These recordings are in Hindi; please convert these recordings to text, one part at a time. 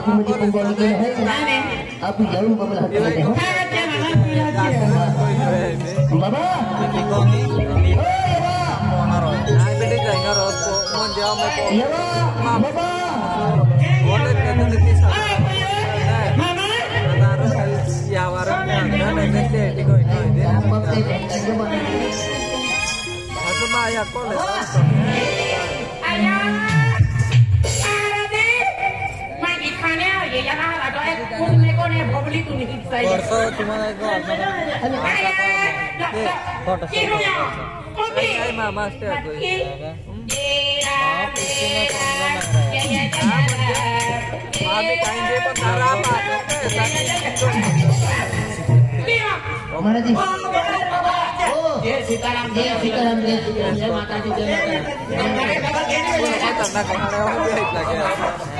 आप मुझे पंगोली के है आप ज़रूर बबल हट रहे हो बाबा ये बाबा महाराज जी जय सीताराम जय सीताराम जय। सीताराम जय माता दी जय माता दी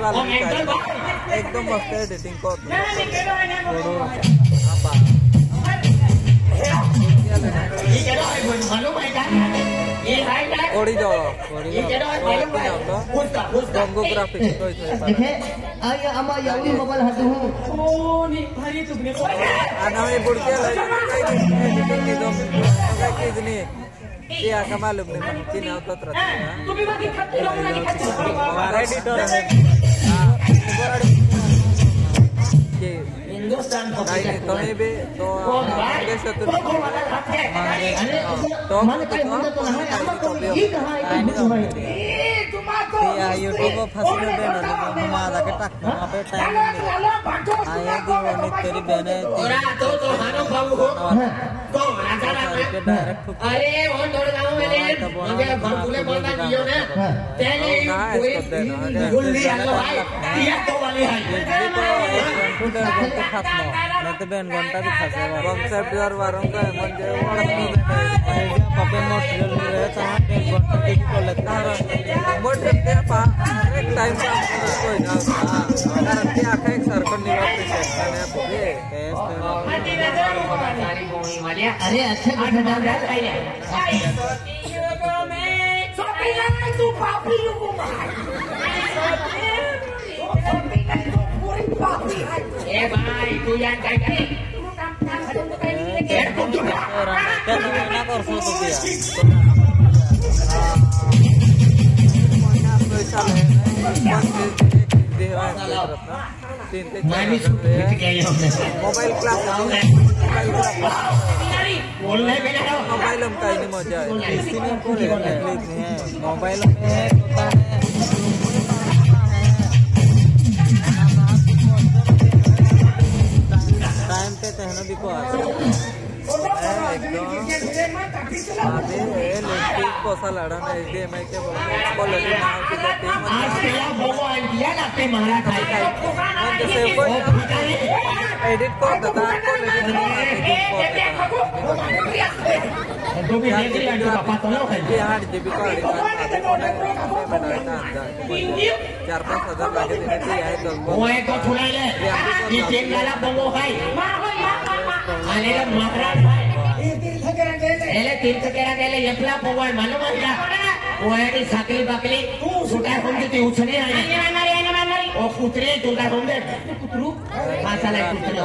एकदम मस्त एडिटिंग करतो है मालूम है का ये है ओडी जवळ ये केरो है मालूम है उसका उसका गंगो ग्राफिक्स देखे आय अमा यावी मोबाइल हटू आणि बुडके एडिटिंग एकदम काय केज नाही। ते आता मालूम नाही पण ती नावतात हिंदुस्तान को काही कमी बी तो देशातून मन काय म्हणत तो नाही आम्हा तो ही कहा की तुम्ही यूट्यूब फसले बेन माझा के टाक पे टाइम आए दी तेरी बहने ओरा अरे वो तोड़ गाँव में ले मगे भरपुले दियो ने तेने कोई गुल्ली आलो भाई ये तो वाले है घंटे खात नाही बेन घंटा बी खात कॉन्सेप्ट जर वारंवार म्हणजे ओळख पप्पे मटेरियल मिळायचं हा एक घंटा किती पडलं मोठ ते पा एक टाइम कारण ते आखा एक सारखं निवास अरे अच्छे को डाल रहा ए भाई तू या काय काय ना करतो तीन ते मोबाईल क्लास बोलने पे ना। मोबाईल नाही मज़ा आहे मोबाईल टाइम पे तहना भी को चार पाच हज़ार आले रे महाराज भाई एले तीन सकेरा गेले एकला पोवाय मालूम आहे का ओयाडी साकली बाकली सुटा होऊन उचणे आहे ओ कुत्रे काय होऊन दे. कुत्रू? चला कुत्रा.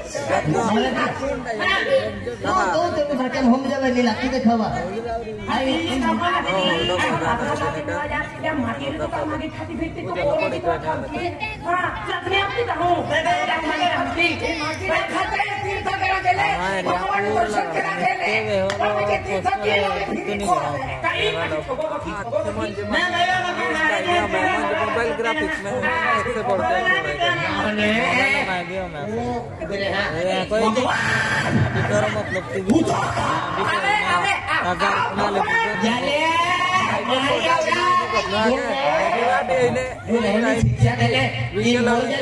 दो को मिस्टू जास्ती बजा ना किरा ओहे आता अंतर वीडियो के सीधा हो मेरा होम जावे लीला की देखावा ओ लोग बना देने हो मोबाइल ग्राफिक्स में एक से बढ़ के मांगी हो मैं ये कोई एडिटर मतलब टीवी हज़ार अपना ले जाले शिक्षा देले ये लोग जे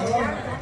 दी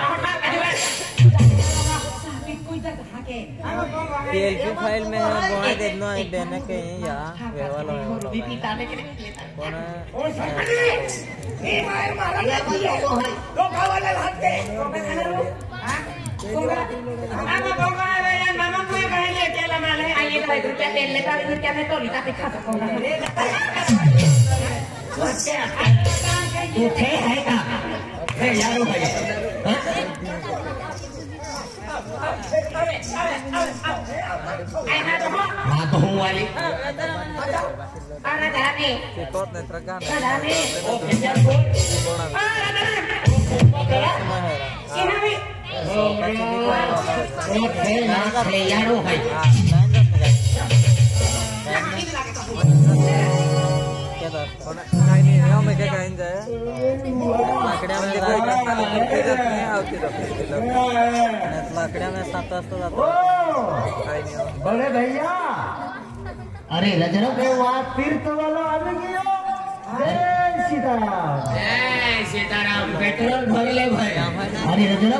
ना यानी को मैं कौन माँ पे अब माँ पर आए sama kita या में मार वो मोबाइल है चारो थी अपना के है ये कौन है आइला गाड़ो बदले गाड़ो है ज़्यादा कम लेमड़ी होती है पे ना ये और की माटे हाथ हाँ, ये बहुत ज़्यादा कम पसंद है आपको भी वाले पसंद है ये है इनका तू हाथ ले खाइले पोस्टर कर दिया तुम पोस्टर पीएलपी फ़ाइल में है बोना देना है के ही है है के? है है है यारो भाई। हाँ? तो हूँ वाली। चिपट नेत्र ओ क्या बोल बोना ओ थे ना थे यारो भाई नाही काही लाकड्या में सात जातो बड़े भैया अरे नज़रों के वहाँ तीर्थ वाला आ गया जय सीताराम जय सीताराम पेट्रोल भरले भाई अरे नजरा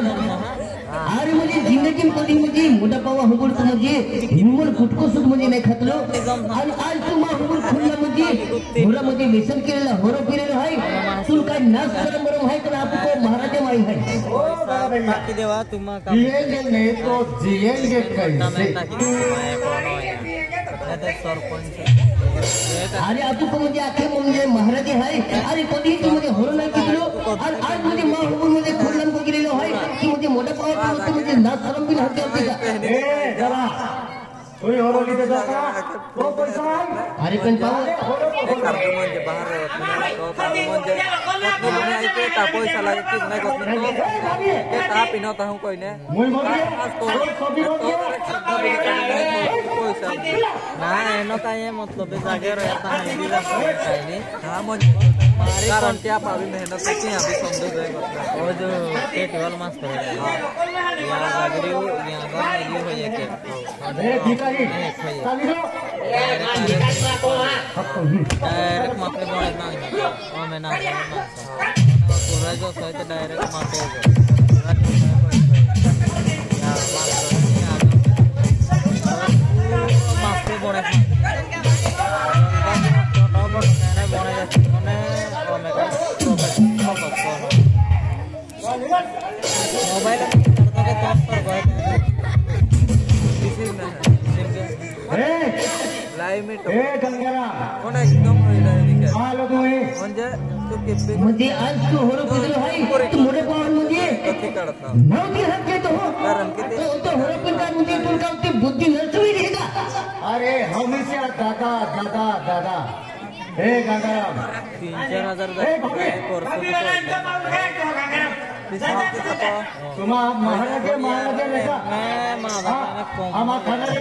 अरे मुझे ज़िंदगी में कधी म्हणजे मोठा पावा हुबड तू म्हणजे हिमल फुटको सुट म्हणजे नाही खातलो। आणि आज तू मा हुबड खुल्ला म्हणजे मुला म्हणजे व्यसन केलेला होरो फिरेलो आहे तू काय नाच करम बरम आहे तर आपको महाराजा माई है। टाकी देवा तुम्हा काम जिएँगे नहीं तो जिएँगे सरपंच अरे आपण तो म्हणजे अखे म्हणजे महाराजे है। अरे कधी तू म्हणजे होरो नाही किलो आणि आज मुझे मा हुबड म्हणजे खुल्ला को की म्हणजे मोठा पावा तू म्हणजे नाच करम बिन हत्या होती का ए चला कोई और लिखा जाता तो पैसा अरे पण पावा kartu म्हणजे बाहेर तो kartu म्हणजे तुम्ही ऐकते ता पैसा लागे की नाही करत ये ता पिनो ता हूं कोई ने मुई मगे आज तो तो पैसा ना एनो काय आहे मतलब जागेवर येता नाही दिला काही नाही हा म्हणजे कारण त्या पावी मेहनत की अभी समझो गए वो जो स्टेट वाल मास्टर है या जागरी हो या गाँव में हो ये के ए भिकारी चाली डायरेक्ट मापे बोले ना ओ मैं ना पूरा जो सोए तो डायरेक्ट मापे हो कारण किती तो तो होरो पण काय म्हणजे तुला काय ते बुद्धी नसवी रे का अरे हमेशा दादा दादा दादा। हे गंगाराम। तीन चार हज़ार तुम्हा महाराजे महाराजे नका आम्हा खाणारे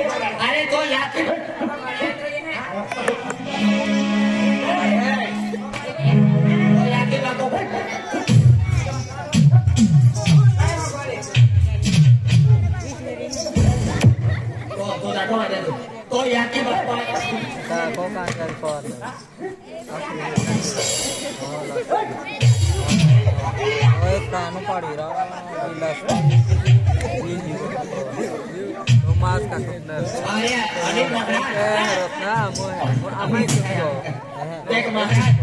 तो याद के बाबू kau kan dari pohon Oh, kanu padi ra, bilas. Mas kan benar. अरे अरे महाराज Eh, harusnya amu, amu itu kok. देख महाराज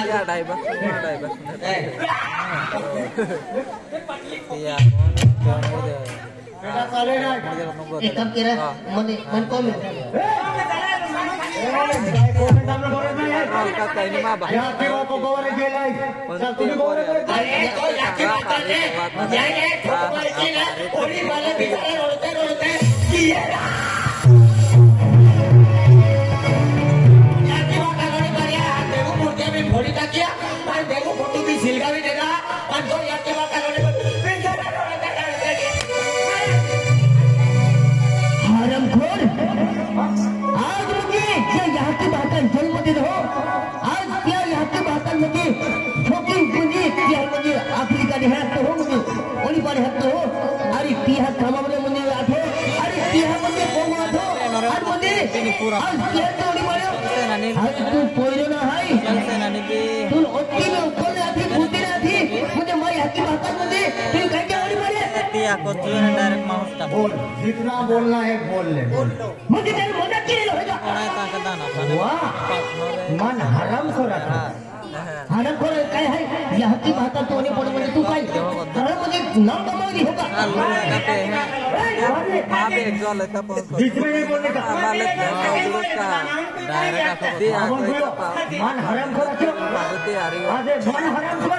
Iya, daibah, daibah. Iya, mau dia. बेटा चले ना Dia nunggu. एक काम केरा मन मन को में गोविंदाला बोलत नाही आहे. Kata ini mah bah. या तेव्हा गोवारे गेलाय चल तुम्ही गोवारे अरे याद के बात ये ये ठोक मार के ना ओरी वाले बिचारे रोते रोते किए याद के बात करने पर यार देखो मूर्ति में फोड़ी का किया और देखो फ़ोटो भी सिलका भी देगा और तो याद के बात बाता हो। आज क्या यहाँ की बातन मुझे छोटी मुझे क्या मुझे आखिरी का हात तो हो मुझे उन्हीं पर हात तो हो। अरे तिहा कामामध्ये मुझे आठो अरे तिहा कौन कोण हो। आज मुझे आज क्या तो ओली मारो आज तू पोइरो Iya, aku tuh direct mau stop. बोल जितना बोलना है बोल ले बोल मुझे तेरे मदद के होगा Orang itu angkat tanah, mana? वाह मन हराम को रखा हरम खोर काय आहे या हक्की भाता तो आणि पण म्हणजे तू काय हरम म्हणजे नाम हो का kata maaf ya jual itu apa? बीच में नहीं बोलने का Balik ya kau dulu kah? Direct aku dia अब aku itu बोलो apa? मन हराम को रखो मन हराम को